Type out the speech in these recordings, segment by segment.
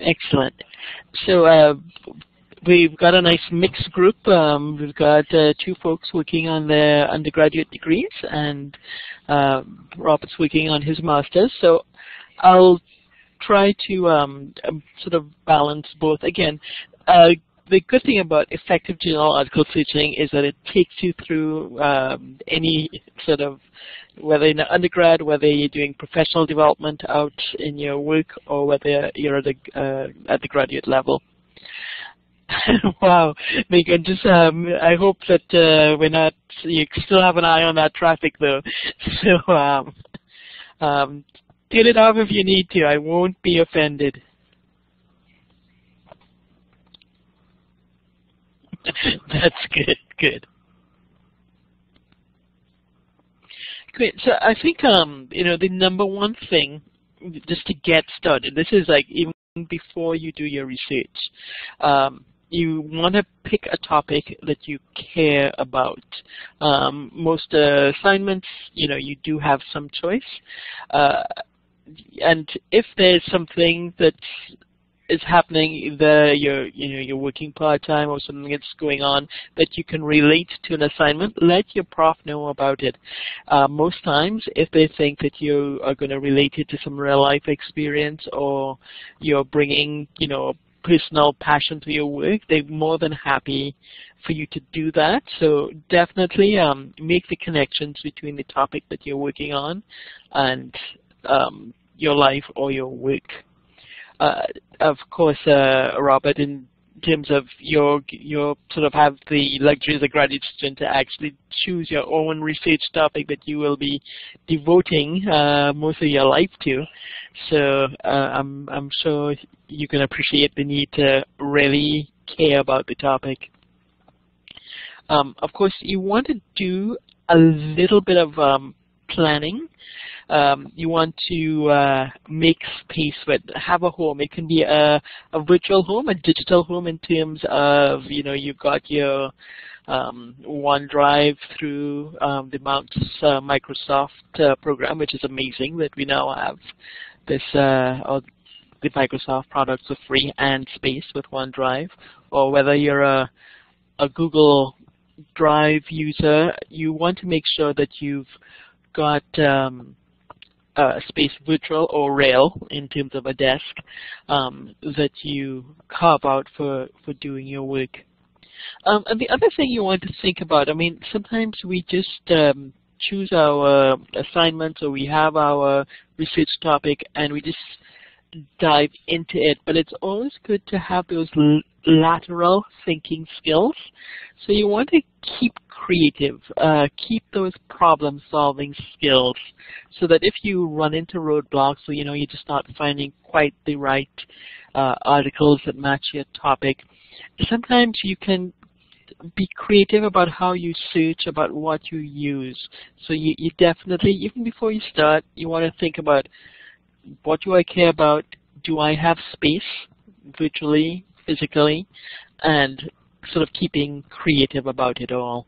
Excellent. So uh, we've got a nice mixed group. Um, we've got uh, two folks working on their undergraduate degrees, and uh, Robert's working on his master's. So I'll try to um, sort of balance both. Again, uh, the good thing about effective article searching is that it takes you through um, any sort of whether in undergrad, whether you're doing professional development out in your work, or whether you're at the uh, at the graduate level. wow, Megan, just um, I hope that uh, we're not. You still have an eye on that traffic, though. So um, um, turn it off if you need to. I won't be offended. That's good. Good. Great. So I think um, you know the number one thing just to get started. This is like even before you do your research. Um, you want to pick a topic that you care about. Um, most uh, assignments, you know, you do have some choice. Uh, and if there's something that is happening, either you're you know you're working part time or something that's going on that you can relate to an assignment, let your prof know about it. Uh, most times, if they think that you are going to relate it to some real life experience or you're bringing you know personal passion to your work, they're more than happy for you to do that. So definitely um, make the connections between the topic that you're working on and um, your life or your work. Uh, of course, uh, Robert, in terms of your your sort of have the luxury as a graduate student to actually choose your own research topic that you will be devoting uh, most of your life to. So uh, I'm I'm sure you can appreciate the need to really care about the topic. Um, of course, you want to do a little bit of um, planning um, you want to uh, make space with, have a home. It can be a, a virtual home, a digital home in terms of, you know, you've got your um, OneDrive through um, the Mounts uh, Microsoft uh, program, which is amazing that we now have this, uh, the Microsoft products for free and space with OneDrive, or whether you're a, a Google Drive user, you want to make sure that you've got um, uh, space virtual or rail in terms of a desk um, that you carve out for, for doing your work. Um, and the other thing you want to think about, I mean, sometimes we just um, choose our assignments or we have our research topic and we just dive into it, but it's always good to have those lateral thinking skills. So you want to keep creative, uh, keep those problem solving skills so that if you run into roadblocks or you know you're just not finding quite the right uh, articles that match your topic, sometimes you can be creative about how you search, about what you use. So you, you definitely, even before you start, you want to think about what do I care about? Do I have space virtually, physically, and sort of keeping creative about it all.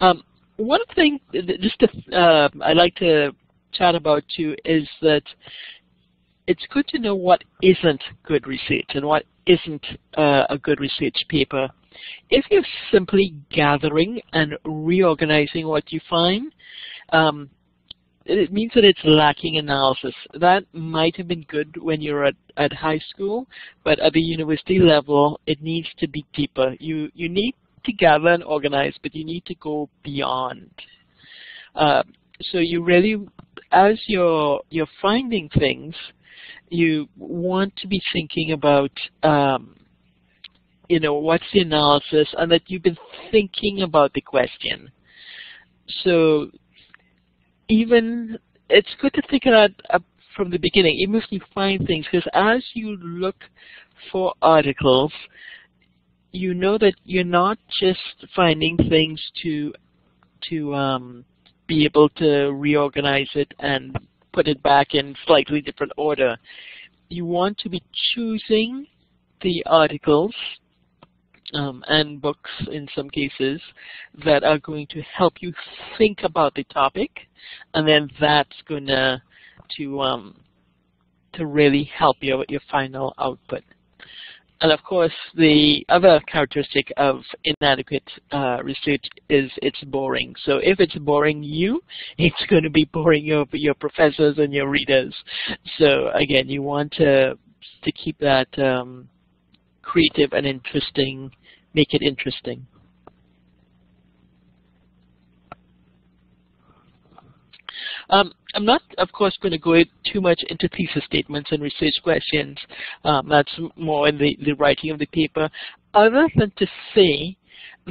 Um, one thing, just to, uh, I like to chat about too, is that it's good to know what isn't good research and what isn't uh, a good research paper. If you're simply gathering and reorganizing what you find, um, it means that it's lacking analysis. That might have been good when you're at, at high school, but at the university level, it needs to be deeper. You, you need to gather and organize, but you need to go beyond. Uh, so you really, as you're, you're finding things, you want to be thinking about um, you know, what's the analysis, and that you've been thinking about the question. So even it's good to think about uh, from the beginning, even if you find things, because as you look for articles, you know that you're not just finding things to to um, be able to reorganize it and put it back in slightly different order. You want to be choosing the articles um, and books in some cases that are going to help you think about the topic and then that's going to to um, to really help your your final output. And of course, the other characteristic of inadequate uh, research is it's boring. So if it's boring you, it's going to be boring your your professors and your readers. So again, you want to to keep that um, creative and interesting, make it interesting. Um, I'm not, of course, going to go too much into thesis statements and research questions. Um, that's more in the, the writing of the paper, other than to say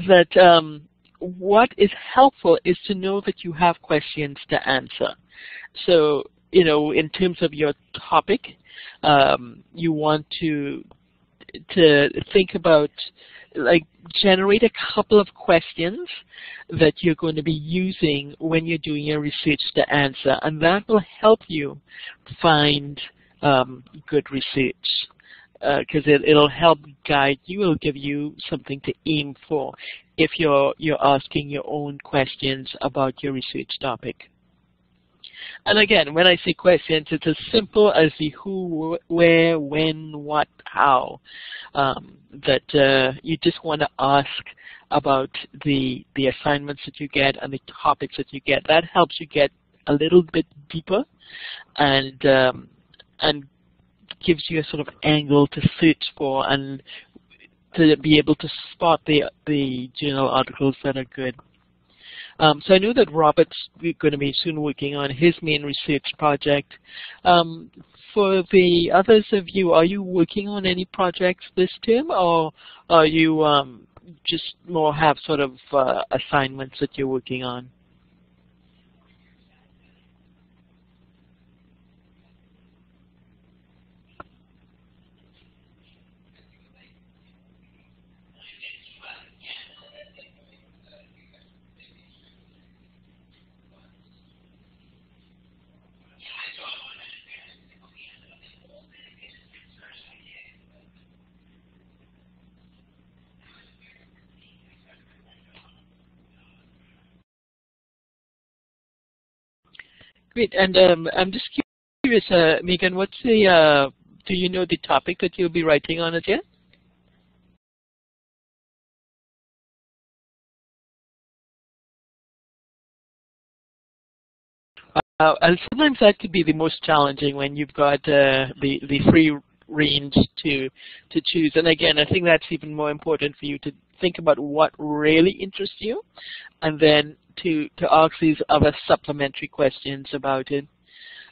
that um, what is helpful is to know that you have questions to answer. So, you know, in terms of your topic, um, you want to to think about like generate a couple of questions that you're going to be using when you're doing your research to answer, and that will help you find um, good research because uh, it, it'll help guide you. It'll give you something to aim for if you're you're asking your own questions about your research topic. And again, when I say questions, it's as simple as the who, where, when, what, how, um, that uh, you just want to ask about the the assignments that you get and the topics that you get. That helps you get a little bit deeper and um, and gives you a sort of angle to search for and to be able to spot the the journal articles that are good. Um, so I know that Robert's going to be soon working on his main research project. Um, for the others of you, are you working on any projects this term, or are you um, just more have sort of uh, assignments that you're working on? Great. And um, I'm just curious, uh, Megan, what's the, uh, do you know the topic that you'll be writing on it yet? Uh, and sometimes that could be the most challenging when you've got uh, the the free range to to choose. And again, I think that's even more important for you to think about what really interests you, and then to to ask these other supplementary questions about it.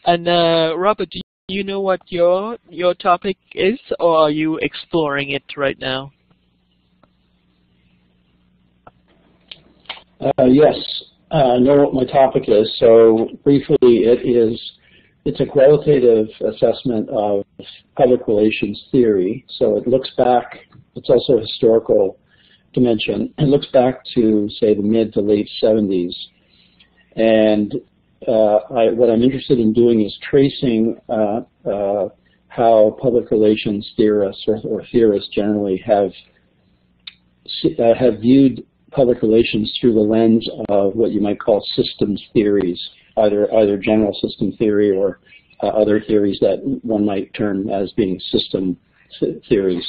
And uh, Robert, do you know what your your topic is, or are you exploring it right now? Uh, yes, uh, I know what my topic is. So briefly, it is it's a qualitative assessment of public relations theory. So it looks back. It's also historical dimension. It looks back to, say, the mid to late 70s. And uh, I, what I'm interested in doing is tracing uh, uh, how public relations theorists or, or theorists generally have uh, have viewed public relations through the lens of what you might call systems theories, either either general system theory or uh, other theories that one might term as being system theories.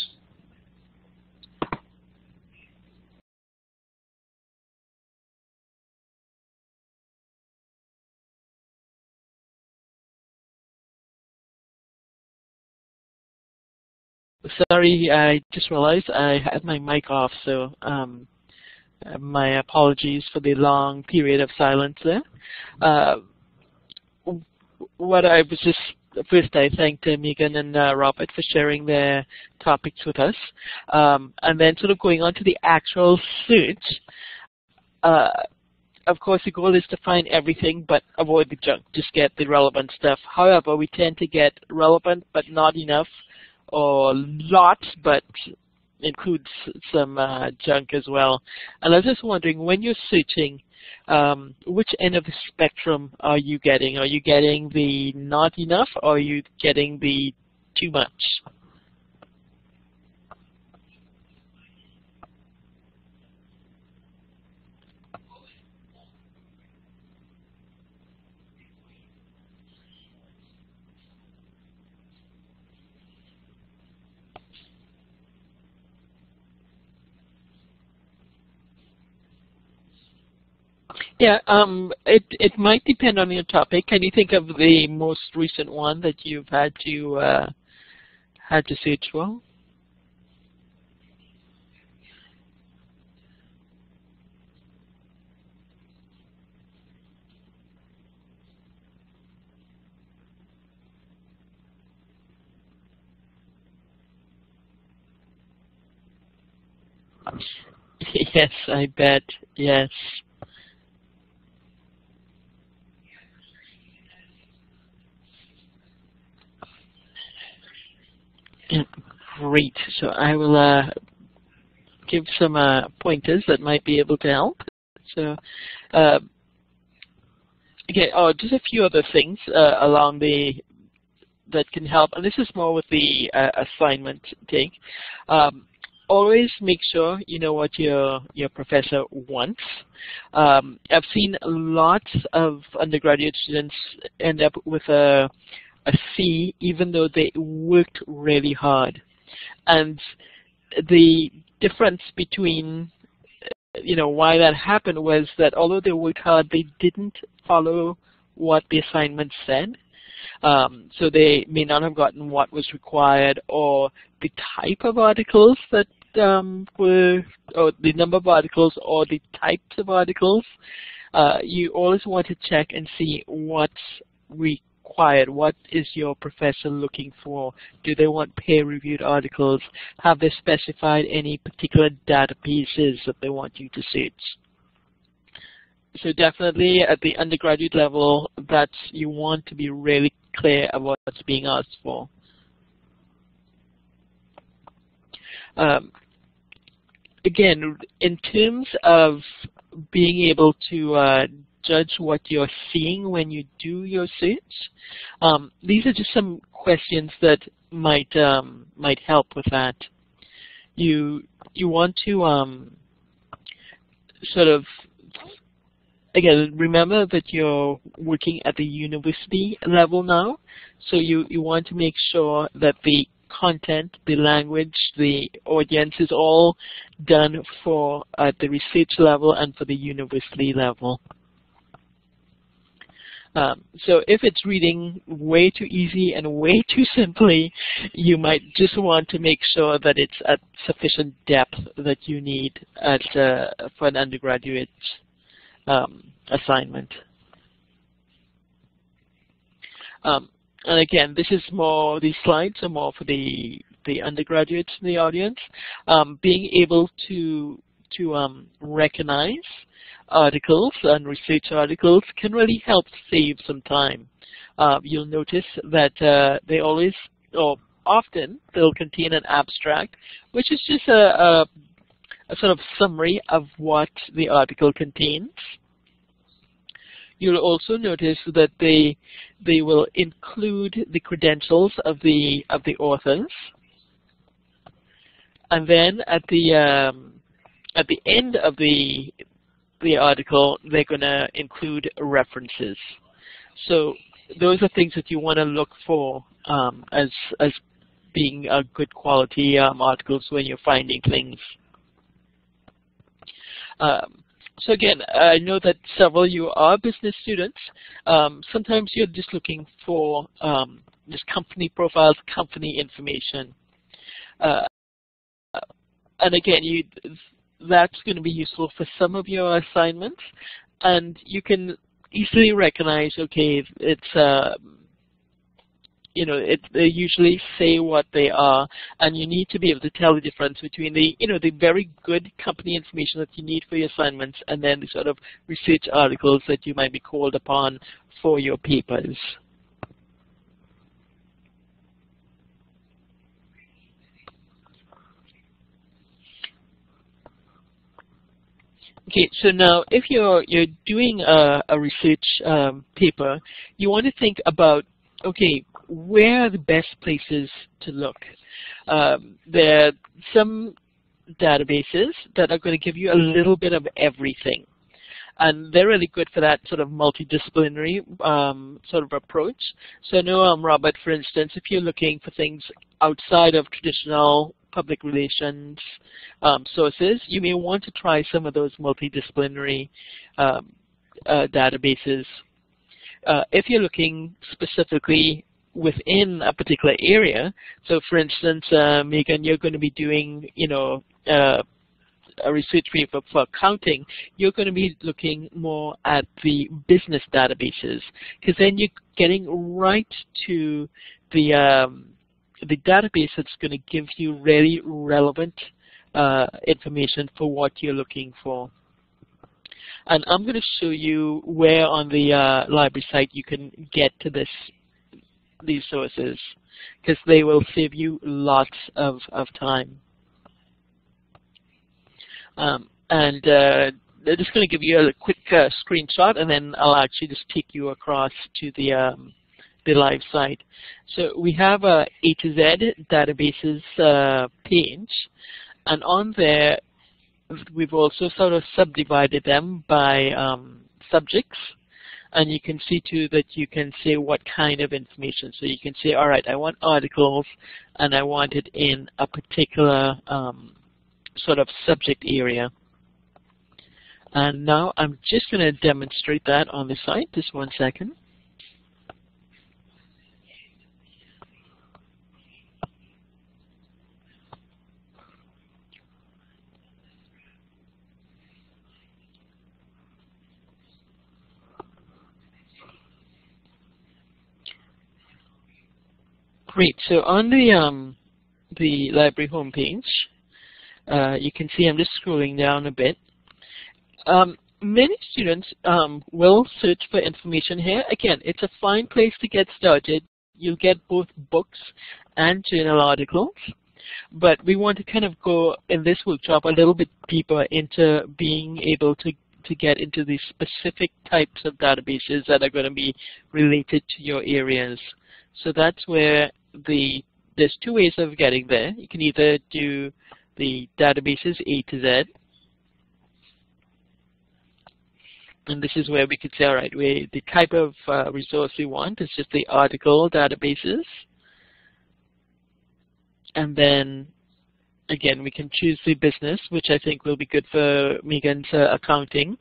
Sorry, I just realized I had my mic off, so um, my apologies for the long period of silence there. Uh, what I was just first I thanked uh, Megan and uh, Robert for sharing their topics with us, um, and then sort of going on to the actual search. Uh, of course, the goal is to find everything but avoid the junk, just get the relevant stuff. However, we tend to get relevant but not enough or lots, but includes some uh, junk as well. And I was just wondering, when you're searching, um, which end of the spectrum are you getting? Are you getting the not enough, or are you getting the too much? Yeah, um, it it might depend on your topic. Can you think of the most recent one that you've had to uh, had to search for? yes, I bet. Yes. Great. So I will uh, give some uh, pointers that might be able to help. So, uh, okay. Oh, just a few other things uh, along the that can help, and this is more with the uh, assignment take. Um, always make sure you know what your your professor wants. Um, I've seen lots of undergraduate students end up with a a C even though they worked really hard. And the difference between you know why that happened was that although they worked hard, they didn't follow what the assignment said. Um, so they may not have gotten what was required or the type of articles that um, were, or the number of articles or the types of articles. Uh, you always want to check and see what's re required? What is your professor looking for? Do they want peer-reviewed articles? Have they specified any particular databases that they want you to search? So definitely at the undergraduate level, that's you want to be really clear about what's being asked for. Um, again, in terms of being able to uh, judge what you're seeing when you do your search. Um, these are just some questions that might um, might help with that. You you want to um, sort of again remember that you're working at the university level now, so you you want to make sure that the content, the language, the audience is all done for at the research level and for the university level. Um, so if it's reading way too easy and way too simply, you might just want to make sure that it's at sufficient depth that you need at, uh, for an undergraduate um, assignment. Um, and again, this is more, these slides are more for the, the undergraduates in the audience. Um, being able to, to um, recognize articles and research articles can really help save some time. Uh, you'll notice that uh, they always, or often, they'll contain an abstract, which is just a, a, a sort of summary of what the article contains. You'll also notice that they they will include the credentials of the of the authors, and then at the um, at the end of the the article, they're going to include references. So those are things that you want to look for um, as as being a good quality um, articles when you're finding things. Um, so again, I know that several of you are business students. Um, sometimes you're just looking for um, just company profiles, company information. Uh, and again, you that's going to be useful for some of your assignments. And you can easily recognize, okay, it's, uh, you know, it, they usually say what they are, and you need to be able to tell the difference between the, you know, the very good company information that you need for your assignments and then the sort of research articles that you might be called upon for your papers. Okay, so now if you're you're doing a, a research um, paper, you want to think about okay, where are the best places to look? Um, there are some databases that are going to give you a little bit of everything. And they're really good for that sort of multidisciplinary um, sort of approach. So I know, um, Robert, for instance, if you're looking for things outside of traditional public relations um, sources, you may want to try some of those multidisciplinary um, uh, databases. Uh, if you're looking specifically within a particular area, so for instance, uh, Megan, you're going to be doing, you know, uh, a research paper for accounting, you're going to be looking more at the business databases because then you're getting right to the um, the database that's going to give you really relevant uh, information for what you're looking for. And I'm going to show you where on the uh, library site you can get to this these sources because they will save you lots of, of time. Um, and uh, I'm just going to give you a quick uh, screenshot, and then I'll actually just take you across to the um, the live site. So we have a A to Z databases uh, page, and on there we've also sort of subdivided them by um, subjects. And you can see too that you can say what kind of information. So you can say, all right, I want articles, and I want it in a particular um, sort of subject area. And now I'm just going to demonstrate that on the site. Just one second. Great. So on the um, the library homepage, uh, you can see I'm just scrolling down a bit. Um, many students um, will search for information here. Again, it's a fine place to get started. You'll get both books and journal articles. But we want to kind of go in this workshop a little bit deeper into being able to to get into the specific types of databases that are going to be related to your areas. So that's where the there's two ways of getting there. You can either do the databases A to Z. And this is where we could say, all right, we, the type of uh, resource we want is just the article databases. And then, again, we can choose the business, which I think will be good for Megan's uh, accounting.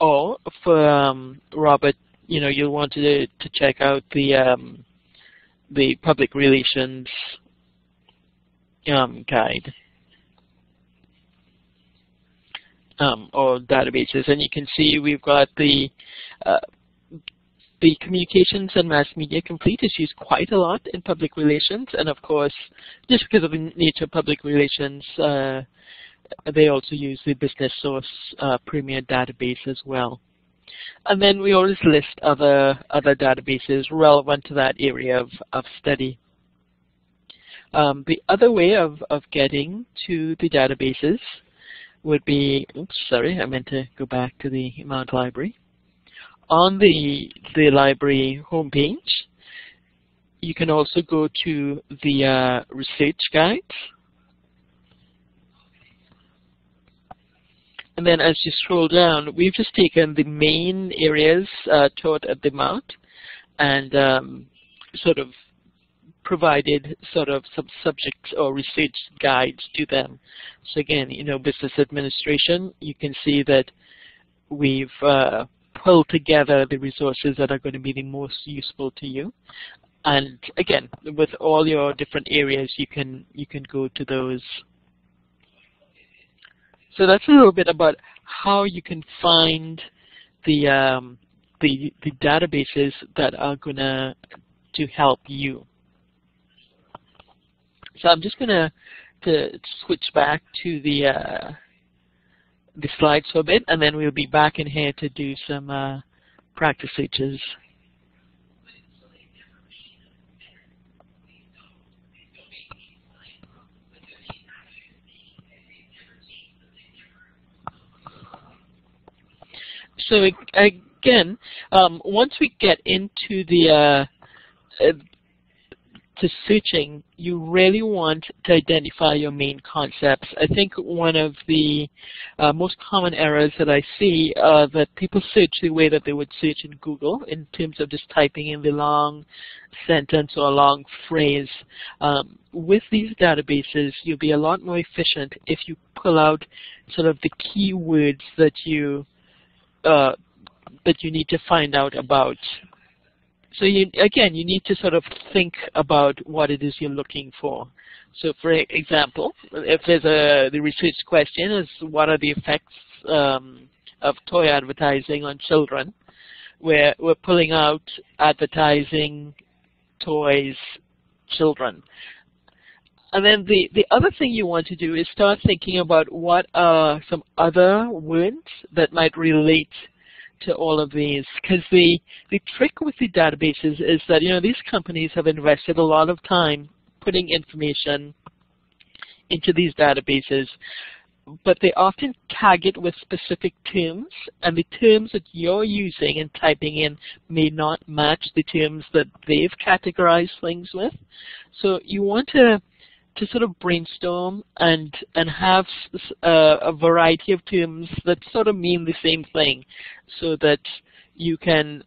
Or for um, Robert, you know, you'll want to, to check out the um, the public relations um, guide um, or databases. And you can see we've got the uh, the communications and mass media complete is used quite a lot in public relations. And of course, just because of the nature of public relations, uh, they also use the business source uh, premier database as well. And then we always list other other databases relevant to that area of, of study. Um, the other way of, of getting to the databases would be, oops, sorry, I meant to go back to the Mount Library. On the, the library homepage, you can also go to the uh, research guides. And then as you scroll down, we've just taken the main areas uh, taught at the Mount and um, sort of provided sort of some subjects or research guides to them. So again, you know, business administration, you can see that we've uh, pulled together the resources that are going to be the most useful to you. And again, with all your different areas, you can you can go to those. So that's a little bit about how you can find the um, the the databases that are gonna to help you. So I'm just going to to switch back to the uh, the slides for a bit, and then we'll be back in here to do some uh, practice features. So again, um, once we get into the uh, to searching, you really want to identify your main concepts. I think one of the uh, most common errors that I see uh, that people search the way that they would search in Google in terms of just typing in the long sentence or a long phrase. Um, with these databases, you'll be a lot more efficient if you pull out sort of the keywords that you uh, that you need to find out about. So you, again, you need to sort of think about what it is you're looking for. So for example, if there's a, the research question is what are the effects um, of toy advertising on children, where we're pulling out advertising, toys, children. And then the, the other thing you want to do is start thinking about what are some other words that might relate to all of these. Because the, the trick with the databases is that, you know, these companies have invested a lot of time putting information into these databases, but they often tag it with specific terms, and the terms that you're using and typing in may not match the terms that they've categorized things with. So you want to to sort of brainstorm and and have uh, a variety of terms that sort of mean the same thing, so that you can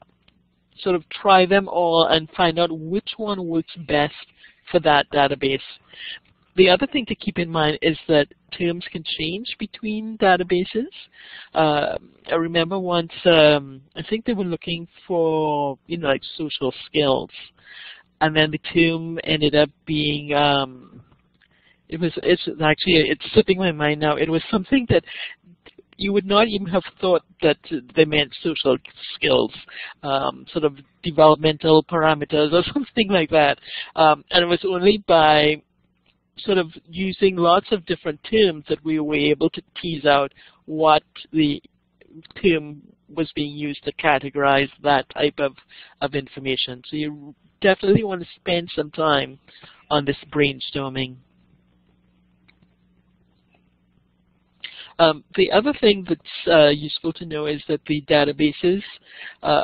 sort of try them all and find out which one works best for that database. The other thing to keep in mind is that terms can change between databases. Uh, I remember once, um, I think they were looking for, you know, like social skills, and then the term ended up being um, it was it's actually it's slipping my mind now. It was something that you would not even have thought that they meant social skills, um, sort of developmental parameters or something like that. Um, and it was only by sort of using lots of different terms that we were able to tease out what the term was being used to categorize that type of, of information. So you definitely want to spend some time on this brainstorming. Um, the other thing that's uh, useful to know is that the databases, uh,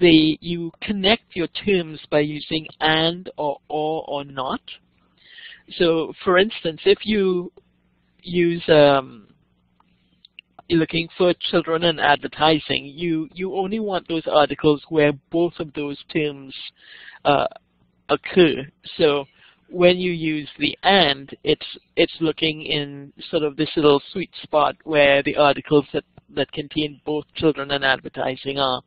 you connect your terms by using and or or or not. So, for instance, if you use um, you're looking for children and advertising, you you only want those articles where both of those terms uh, occur. So when you use the and, it's it's looking in sort of this little sweet spot where the articles that, that contain both children and advertising are.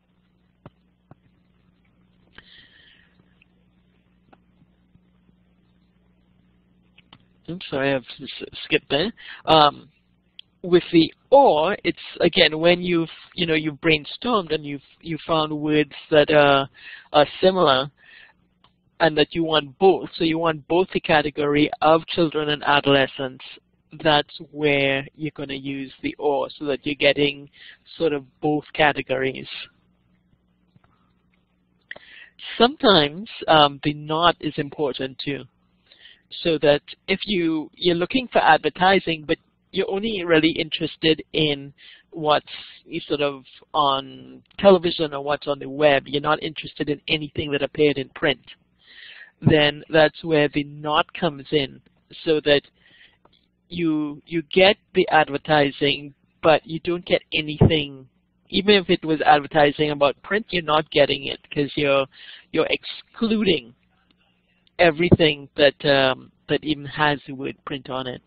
I'm sorry, I've skipped there. Um, with the or, it's again when you've you know you've brainstormed and you've you found words that are, are similar and that you want both. So you want both the category of children and adolescents. That's where you're going to use the or so that you're getting sort of both categories. Sometimes um, the not is important too. So that if you, you're looking for advertising, but you're only really interested in what's sort of on television or what's on the web. You're not interested in anything that appeared in print then that's where the not comes in so that you you get the advertising but you don't get anything. Even if it was advertising about print you're not getting it because you're you're excluding everything that um, that even has the word print on it.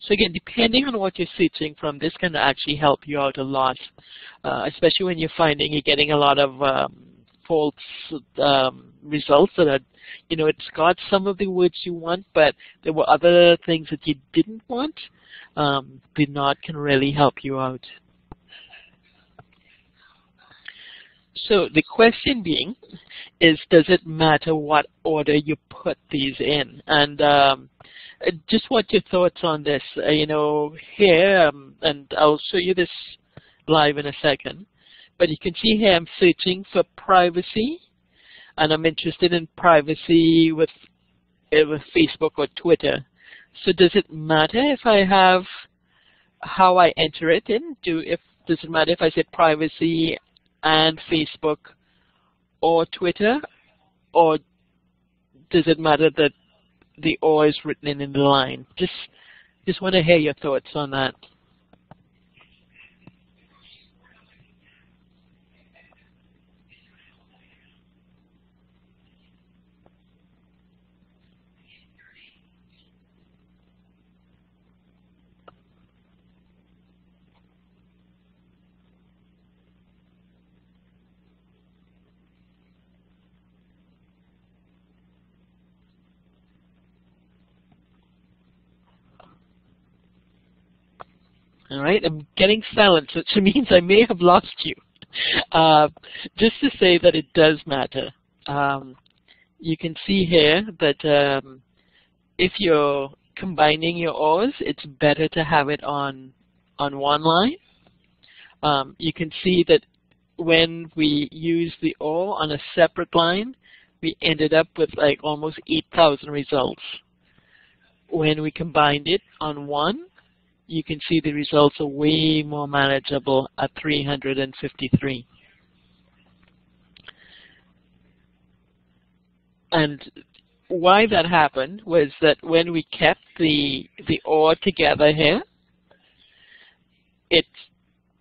So again, depending on what you're searching from, this can actually help you out a lot, uh, especially when you're finding you're getting a lot of um, false um, results that are, you know, it's got some of the words you want, but there were other things that you didn't want. Um, not can really help you out. So the question being is, does it matter what order you put these in? And um, just what your thoughts on this? Uh, you know, here, um, and I'll show you this live in a second. But you can see here I'm searching for privacy, and I'm interested in privacy with, uh, with Facebook or Twitter. So does it matter if I have how I enter it in? Do if does it matter if I say privacy and Facebook or Twitter, or does it matter that the or is written in, in the line? Just just want to hear your thoughts on that. All right, I'm getting silent, which means I may have lost you. Uh, just to say that it does matter. Um, you can see here that um, if you're combining your ORs, it's better to have it on on one line. Um, you can see that when we use the OR on a separate line, we ended up with like almost 8,000 results. When we combined it on one, you can see the results are way more manageable at 353. And why that happened was that when we kept the the OR together here, it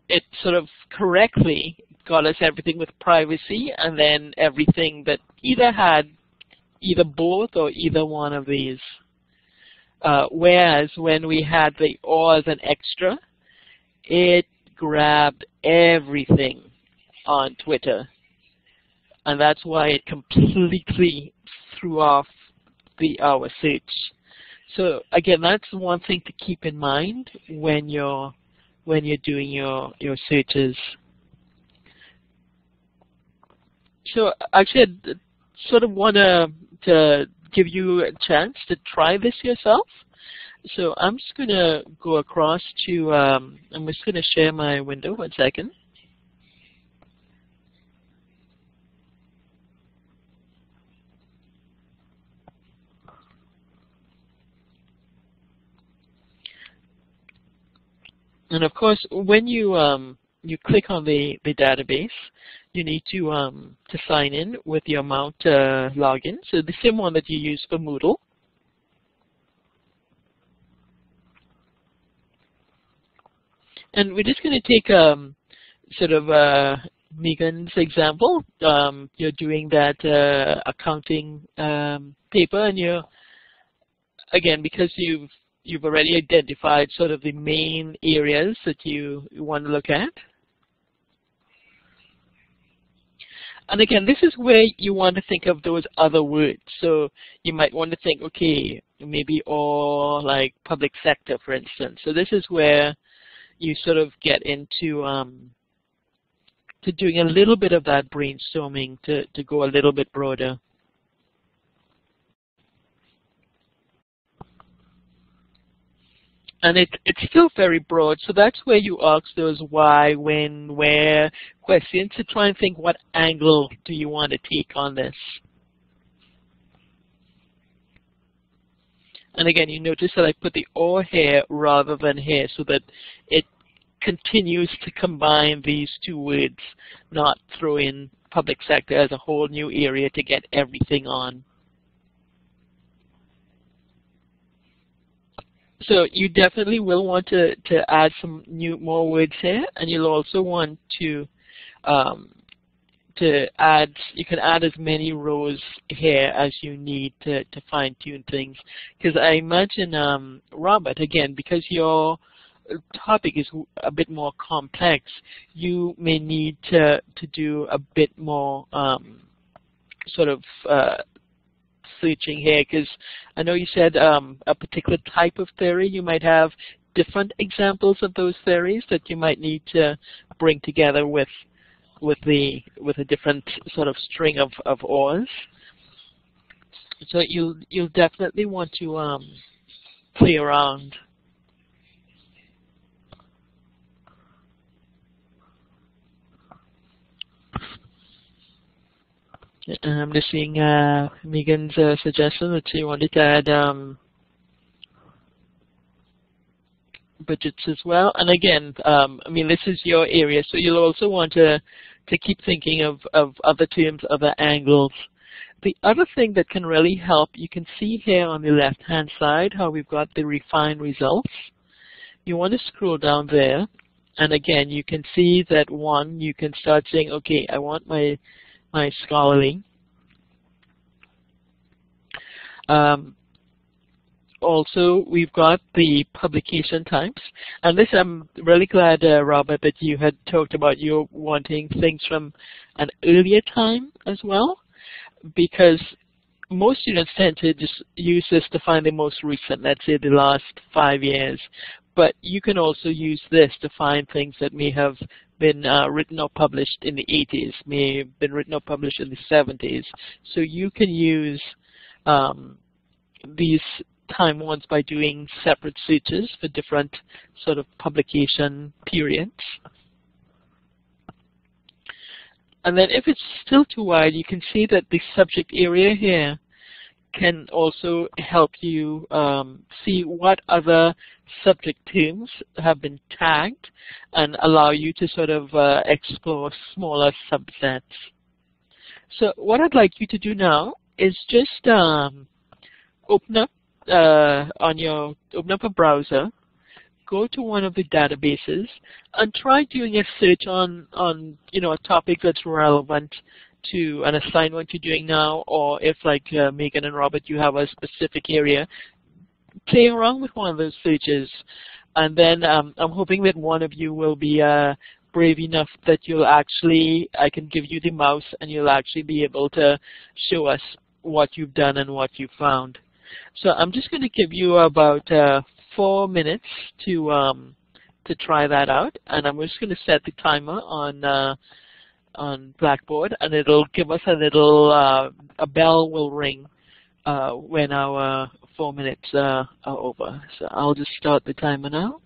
it sort of correctly got us everything with privacy and then everything that either had either both or either one of these. Uh, whereas when we had the OR as an extra, it grabbed everything on Twitter. And that's why it completely threw off the our search. So again, that's one thing to keep in mind when you're when you're doing your your searches. So actually, I sort of want to give you a chance to try this yourself. So I'm just going to go across to, um, I'm just going to share my window, one second. And of course, when you um, you click on the, the database, you need to um, to sign in with your Mount uh, login. So the same one that you use for Moodle. And we're just going to take um, sort of uh, Megan's example. Um, you're doing that uh, accounting um, paper, and you're again because you've you've already identified sort of the main areas that you, you want to look at. And again, this is where you want to think of those other words. So you might want to think, okay, maybe all like public sector, for instance. So this is where you sort of get into um, to doing a little bit of that brainstorming to, to go a little bit broader. And it, it's still very broad. So that's where you ask those why, when, where questions to try and think what angle do you want to take on this. And again, you notice that I put the or here rather than here so that it continues to combine these two words, not throw in public sector as a whole new area to get everything on. So you definitely will want to, to add some new more words here, and you'll also want to um, to add, you can add as many rows here as you need to, to fine tune things. Because I imagine, um, Robert, again, because your topic is a bit more complex, you may need to, to do a bit more um, sort of uh, searching here because I know you said um, a particular type of theory. You might have different examples of those theories that you might need to bring together with with the with a different sort of string of, of ORs. So you'll you'll definitely want to um, play around I'm just seeing uh, Megan's uh, suggestion that she wanted to add um, budgets as well. And again, um, I mean, this is your area, so you'll also want to, to keep thinking of, of other terms, other angles. The other thing that can really help, you can see here on the left-hand side how we've got the refined results. You want to scroll down there, and again, you can see that one, you can start saying, okay, I want my my scholarly. Um, also, we've got the publication types. And this, I'm really glad, uh, Robert, that you had talked about you wanting things from an earlier time as well, because most students tend to just use this to find the most recent, let's say the last five years. but you can also use this to find things that may have been uh, written or published in the 80s, may have been written or published in the 70s. So you can use um, these time ones by doing separate searches for different sort of publication periods. And then if it's still too wide, you can see that the subject area here can also help you um, see what other subject terms have been tagged and allow you to sort of uh, explore smaller subsets. So what I'd like you to do now is just um, open up uh, on your open up a browser go to one of the databases and try doing a search on, on you know, a topic that's relevant to an assignment you're doing now, or if like uh, Megan and Robert, you have a specific area, play around with one of those searches. And then um, I'm hoping that one of you will be uh, brave enough that you'll actually, I can give you the mouse and you'll actually be able to show us what you've done and what you found. So I'm just going to give you about uh, four minutes to um, to try that out, and I'm just going to set the timer on uh, on Blackboard, and it'll give us a little uh, a bell will ring uh, when our four minutes uh, are over. So I'll just start the timer now.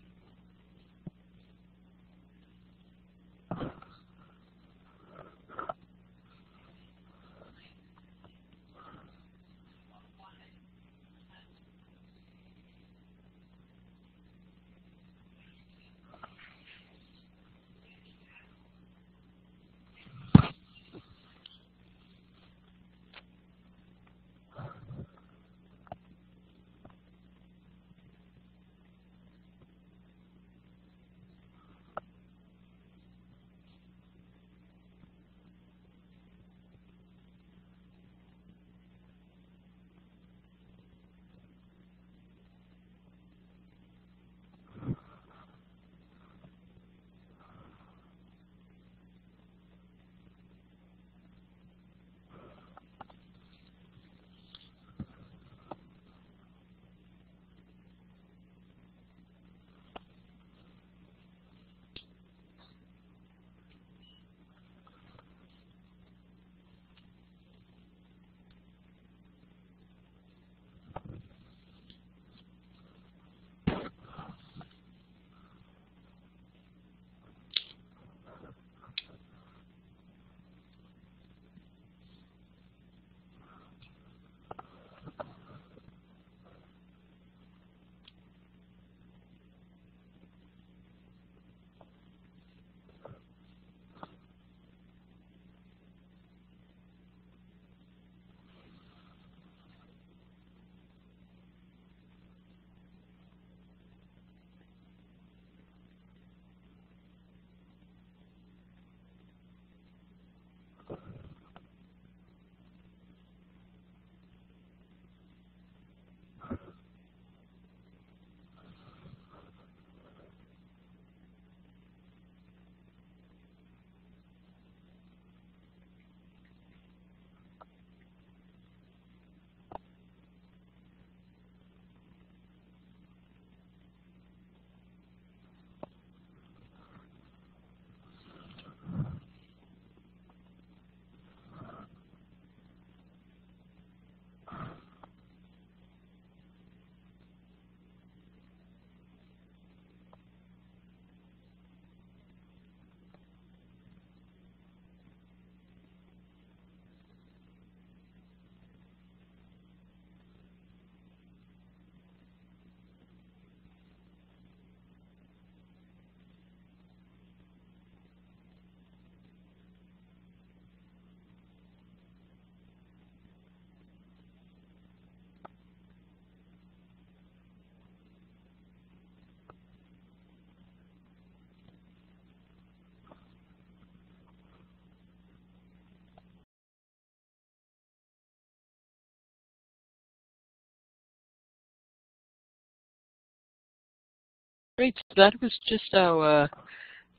That was just our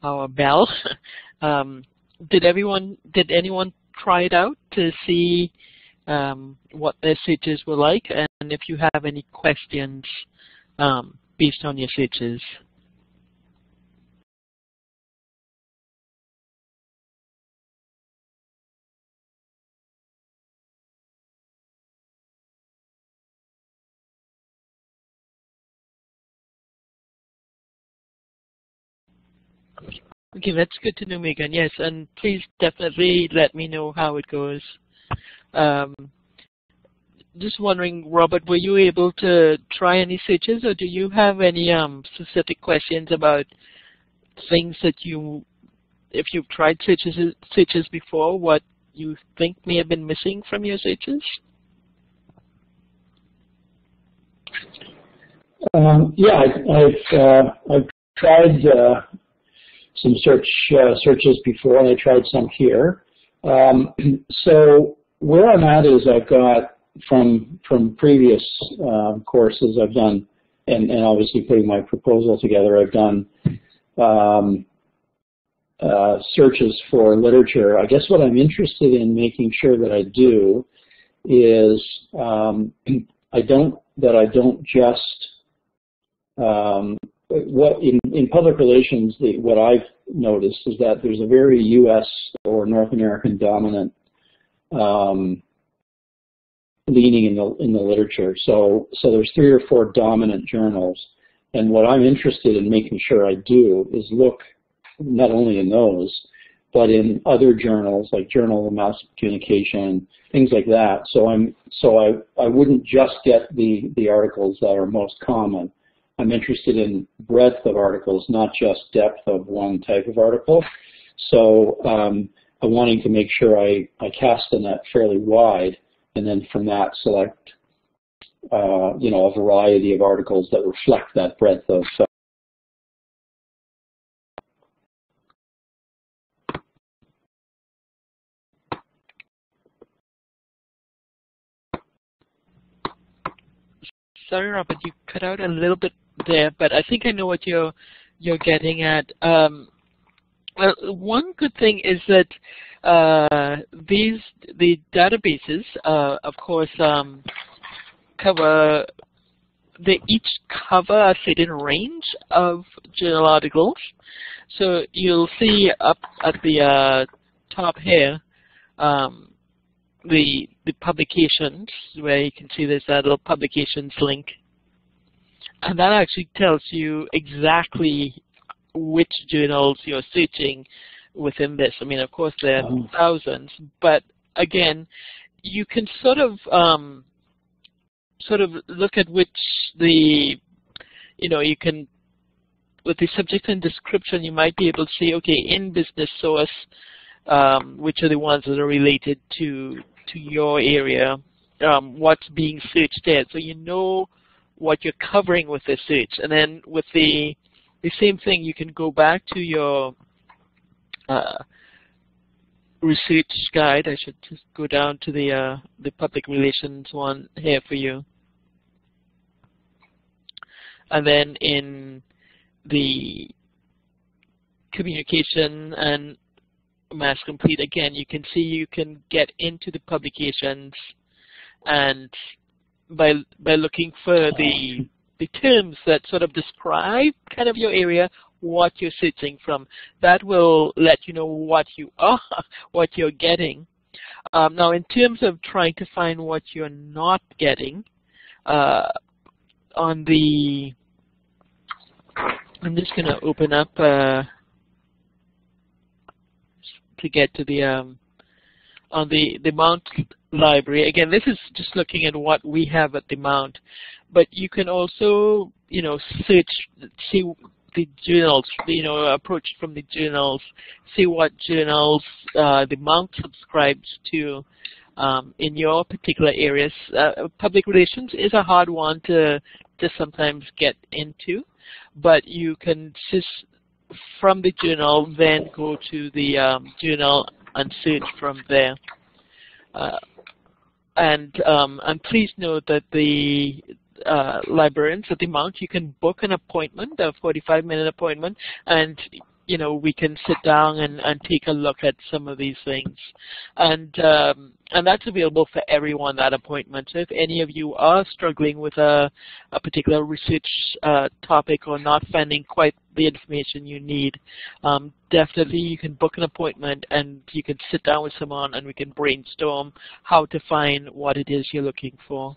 our bell. um, did everyone? Did anyone try it out to see um, what their searches were like? And if you have any questions, um, based on your searches. Okay, that's good to know, Megan. Yes, and please definitely let me know how it goes. Um, just wondering, Robert, were you able to try any searches, or do you have any um, specific questions about things that you, if you've tried searches, searches before, what you think may have been missing from your searches? Um, yeah, I, I've uh, I've tried uh, some search uh, searches before, and I tried some here. Um, so where I'm at is I've got from from previous uh, courses I've done, and, and obviously putting my proposal together, I've done um, uh, searches for literature. I guess what I'm interested in making sure that I do is um, I don't that I don't just um, what in, in public relations, the, what I've noticed is that there's a very U.S. or North American dominant um, leaning in the in the literature. So so there's three or four dominant journals, and what I'm interested in making sure I do is look not only in those, but in other journals like Journal of Mass Communication, things like that. So I'm so I I wouldn't just get the the articles that are most common. I'm interested in breadth of articles, not just depth of one type of article. So um, I'm wanting to make sure I, I cast the net fairly wide, and then from that select uh, you know a variety of articles that reflect that breadth of uh, Sorry, Robert, you cut out a little bit there, but I think I know what you're you're getting at. Um, well, one good thing is that uh, these the databases, uh, of course, um, cover they each cover a certain range of journal articles. So you'll see up at the uh, top here um, the the publications where you can see there's that little publications link and that actually tells you exactly which journals you're searching within this. I mean, of course, there are oh. thousands, but again, you can sort of um, sort of look at which the, you know, you can, with the subject and description, you might be able to say, okay, in business source, um, which are the ones that are related to to your area, um, what's being searched there. So you know what you're covering with the search. And then with the the same thing, you can go back to your uh, research guide. I should just go down to the uh, the public relations one here for you. And then in the communication and mass complete again you can see you can get into the publications and by by looking for the the terms that sort of describe kind of your area, what you're searching from. That will let you know what you are, what you're getting. Um, now, in terms of trying to find what you're not getting, uh, on the, I'm just going to open up uh, to get to the um, on the the Mount library. Again, this is just looking at what we have at the Mount, but you can also, you know, search, see the journals, you know, approach from the journals, see what journals uh, the Mount subscribes to um, in your particular areas. Uh, public relations is a hard one to to sometimes get into, but you can just from the journal then go to the um, journal and search from there. Uh, and um, and please note that the uh, librarians at the Mount, you can book an appointment, a 45-minute appointment, and you know, we can sit down and, and take a look at some of these things. And um, and that's available for everyone, that appointment. So if any of you are struggling with a, a particular research uh, topic or not finding quite the information you need, um, definitely you can book an appointment and you can sit down with someone and we can brainstorm how to find what it is you're looking for.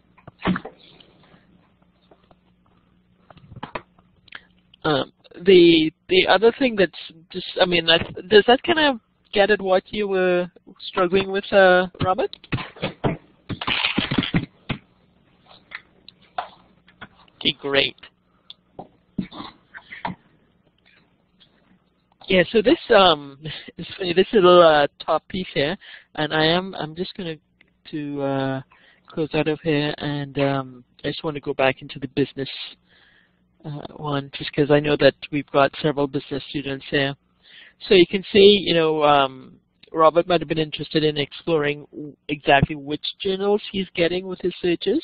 Um, the the other thing that's just, I mean, that, does that kind of get at what you were struggling with, uh, Robert? Okay, great. Yeah, so this um is funny. This little uh, top piece here, and I am I'm just gonna to uh, close out of here, and um, I just want to go back into the business one, just because I know that we've got several business students here. So you can see, you know, um, Robert might have been interested in exploring exactly which journals he's getting with his searches.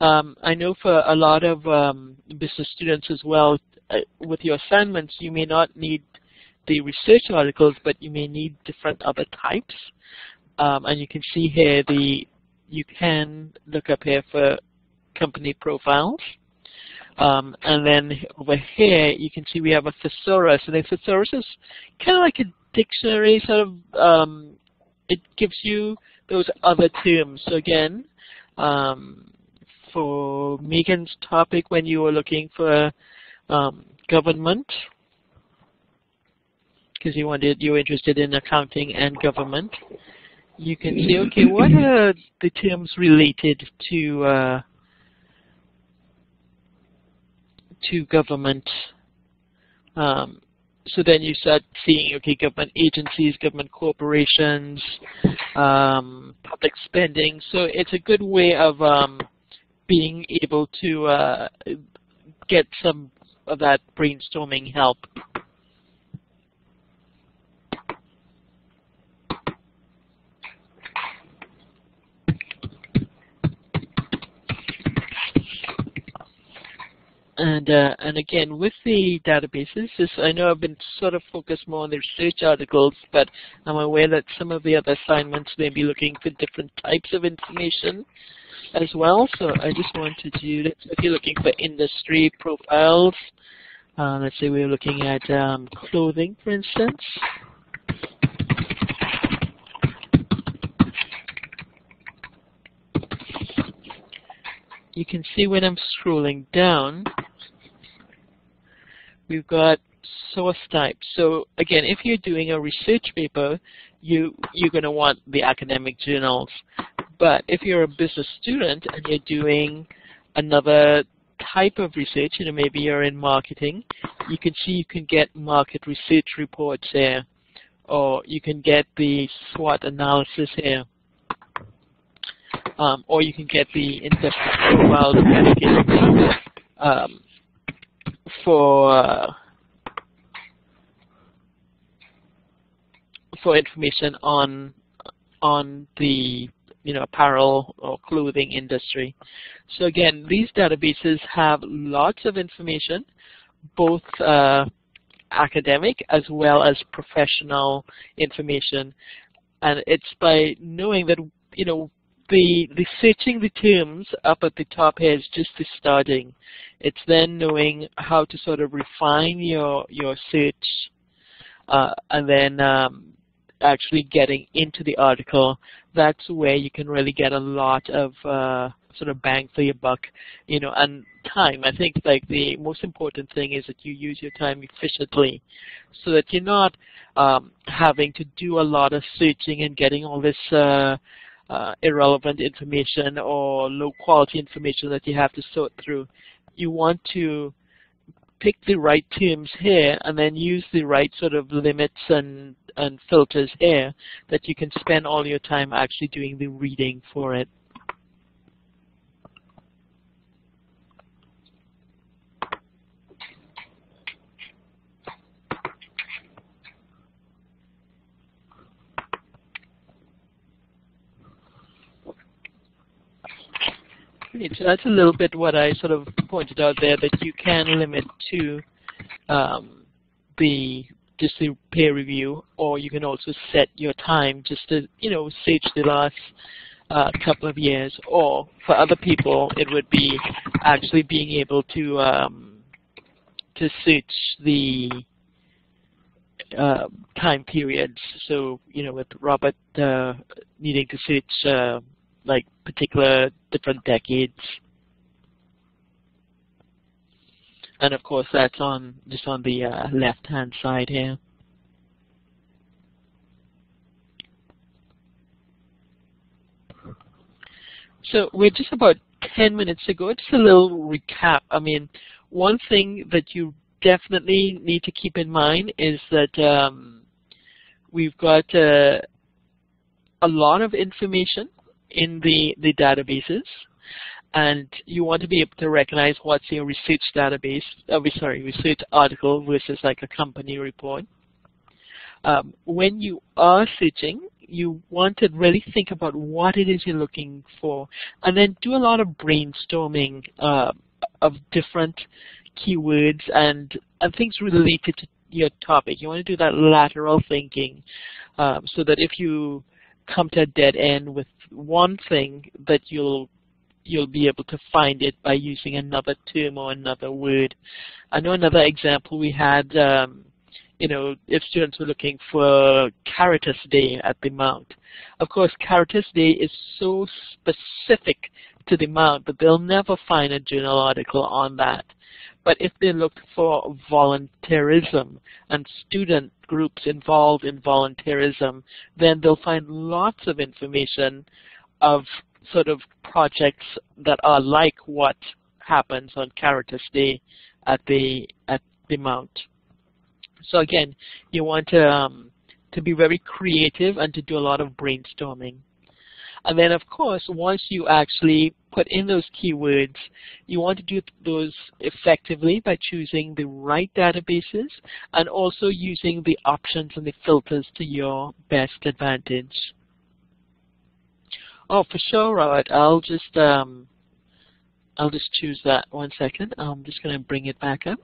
Um, I know for a lot of um, business students as well, uh, with your assignments, you may not need the research articles, but you may need different other types. Um, and you can see here the you can look up here for company profiles. Um, and then over here, you can see we have a thesaurus. And a thesaurus is kind of like a dictionary, sort of, um, it gives you those other terms. So again, um, for Megan's topic, when you were looking for um, government, because you wanted, you were interested in accounting and government, you can see, okay, what are the terms related to uh, to government. Um, so then you start seeing, okay, government agencies, government corporations, um, public spending. So it's a good way of um, being able to uh, get some of that brainstorming help. And uh, and again, with the databases, this, I know I've been sort of focused more on the research articles, but I'm aware that some of the other assignments may be looking for different types of information as well. So I just wanted you, to, if you're looking for industry profiles, uh, let's say we're looking at um, clothing, for instance. You can see when I'm scrolling down, we've got source type. So again, if you're doing a research paper, you, you're going to want the academic journals. But if you're a business student and you're doing another type of research, you know, maybe you're in marketing, you can see you can get market research reports here, or you can get the SWOT analysis here. Um, or you can get the investment profile um, for uh, for information on on the you know apparel or clothing industry. So again, these databases have lots of information, both uh, academic as well as professional information, and it's by knowing that you know the, the searching the terms up at the top here is just the starting. It's then knowing how to sort of refine your, your search uh, and then um, actually getting into the article. That's where you can really get a lot of uh, sort of bang for your buck, you know, and time. I think like the most important thing is that you use your time efficiently so that you're not um, having to do a lot of searching and getting all this uh, uh, irrelevant information or low quality information that you have to sort through. You want to pick the right terms here and then use the right sort of limits and, and filters here that you can spend all your time actually doing the reading for it. So that's a little bit what I sort of pointed out there, that you can limit to um, the just to peer review, or you can also set your time just to, you know, search the last uh, couple of years. Or for other people, it would be actually being able to um, to search the uh, time periods. So, you know, with Robert uh, needing to search uh, like particular different decades. And of course, that's on just on the uh, left-hand side here. So we're just about 10 minutes ago. Just a little recap. I mean, one thing that you definitely need to keep in mind is that um, we've got uh, a lot of information in the, the databases and you want to be able to recognize what's your research database, uh, sorry, research article versus like a company report. Um, when you are searching, you want to really think about what it is you're looking for, and then do a lot of brainstorming uh, of different keywords and, and things related to your topic. You want to do that lateral thinking um, so that if you come to a dead end with one thing that you'll you'll be able to find it by using another term or another word. I know another example we had, um, you know, if students were looking for Caritas Day at the Mount. Of course, Caritas Day is so specific to the Mount that they'll never find a journal article on that. But if they look for volunteerism and student groups involved in volunteerism, then they'll find lots of information of sort of projects that are like what happens on Caritas Day at the at the Mount. So again, you want to um, to be very creative and to do a lot of brainstorming. And then, of course, once you actually put in those keywords, you want to do those effectively by choosing the right databases and also using the options and the filters to your best advantage. Oh, for sure, Robert. I'll just um, I'll just choose that one second. I'm just going to bring it back up.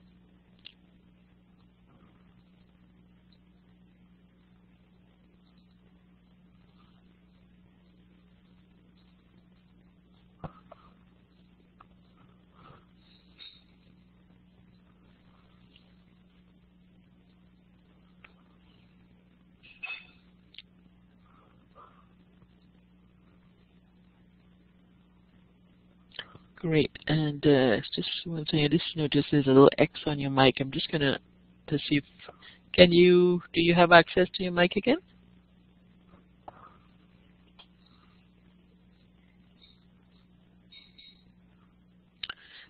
Great. And uh, just one thing I just noticed there's a little X on your mic. I'm just gonna see if can you do you have access to your mic again?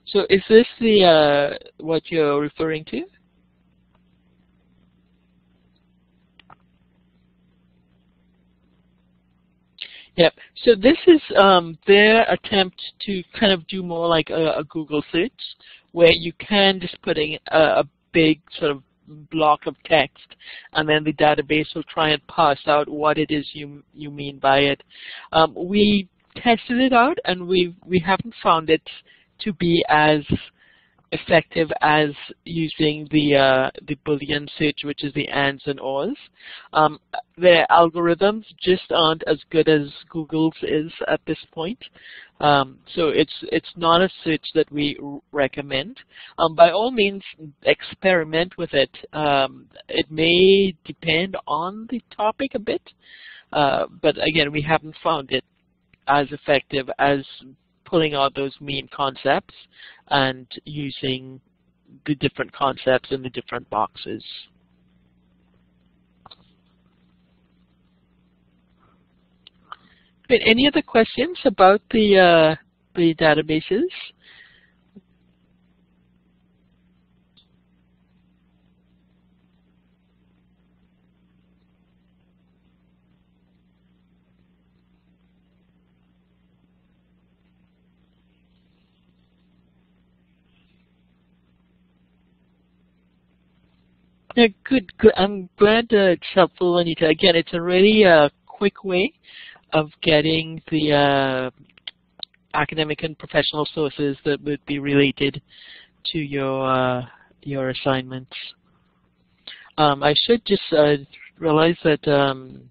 So is this the uh, what you're referring to? Yep. So this is um, their attempt to kind of do more like a, a Google search, where you can just put in a, a big sort of block of text, and then the database will try and parse out what it is you you mean by it. Um, we tested it out, and we we haven't found it to be as effective as using the uh, the Boolean search, which is the ands and ors. Um, their algorithms just aren't as good as Google's is at this point. Um, so it's it's not a search that we recommend. Um, by all means, experiment with it. Um, it may depend on the topic a bit, uh, but again, we haven't found it as effective as pulling out those main concepts and using the different concepts in the different boxes. But any other questions about the uh, the databases? Yeah, good, good. I'm glad uh, it's helpful, Anita. Again, it's a really uh, quick way of getting the uh, academic and professional sources that would be related to your uh, your assignments. Um, I should just uh, realize that um,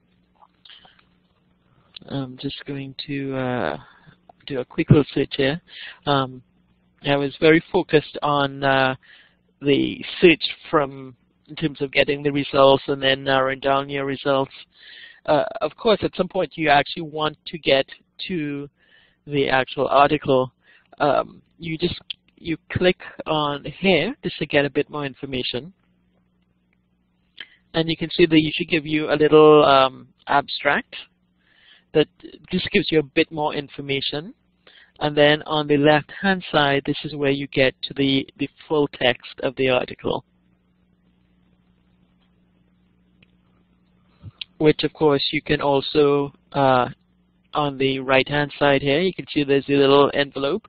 I'm just going to uh, do a quick little search here. Um, I was very focused on the search from in terms of getting the results and then narrowing down your results. Uh, of course, at some point you actually want to get to the actual article. Um, you just you click on here just to get a bit more information. And you can see that you should give you a little um, abstract that just gives you a bit more information. And then on the left-hand side, this is where you get to the, the full text of the article. Which, of course, you can also, uh, on the right-hand side here, you can see there's a little envelope.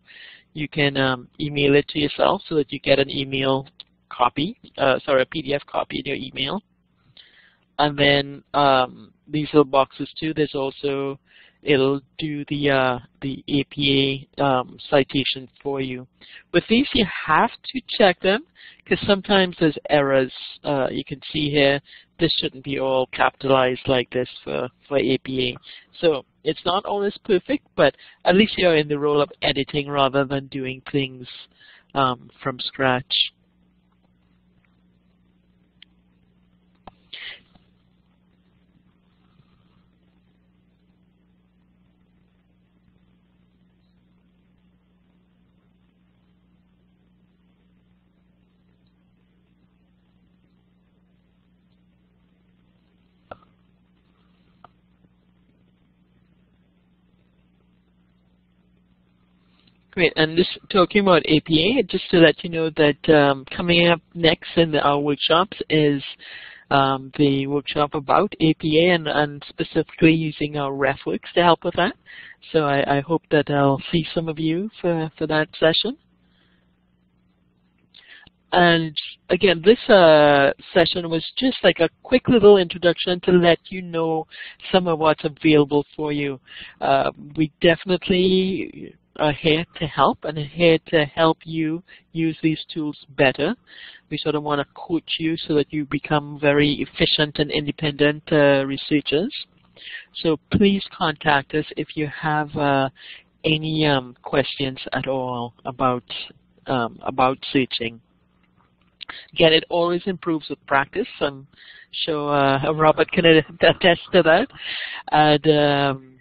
You can um, email it to yourself so that you get an email copy, uh, sorry, a PDF copy in your email. And then um, these little boxes too, there's also it'll do the uh, the APA um, citation for you. With these, you have to check them because sometimes there's errors. Uh, you can see here, this shouldn't be all capitalized like this for, for APA. So it's not always perfect, but at least you're in the role of editing rather than doing things um, from scratch. Great, and just talking about APA, just to let you know that um, coming up next in the, our workshops is um, the workshop about APA and, and, specifically using our RefWorks to help with that. So I, I, hope that I'll see some of you for, for that session. And again, this uh, session was just like a quick little introduction to let you know some of what's available for you. Uh, we definitely are here to help and are here to help you use these tools better. We sort of want to coach you so that you become very efficient and independent uh, researchers. So please contact us if you have uh, any um, questions at all about um, about searching. Again, it always improves with practice. I'm sure uh, Robert can attest to that. And um,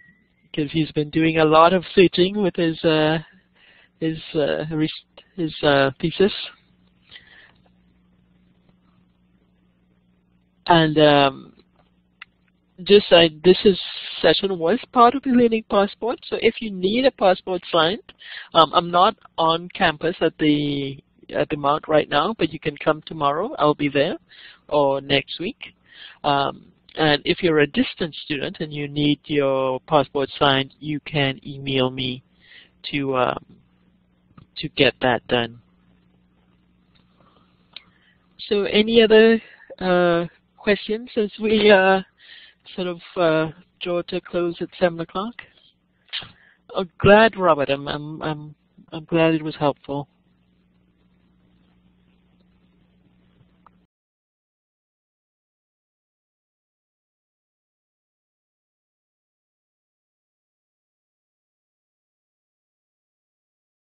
because he's been doing a lot of searching with his uh, his uh, his uh, thesis. And um, just uh, this is session was part of the Learning Passport. So if you need a passport signed, um, I'm not on campus at the at the Mount right now, but you can come tomorrow. I'll be there, or next week. Um, and if you're a distance student and you need your passport signed, you can email me to um, to get that done. So any other uh, questions as we uh, sort of uh, draw to close at 7 o'clock? Oh, glad, Robert. I'm, I'm, I'm, I'm glad it was helpful.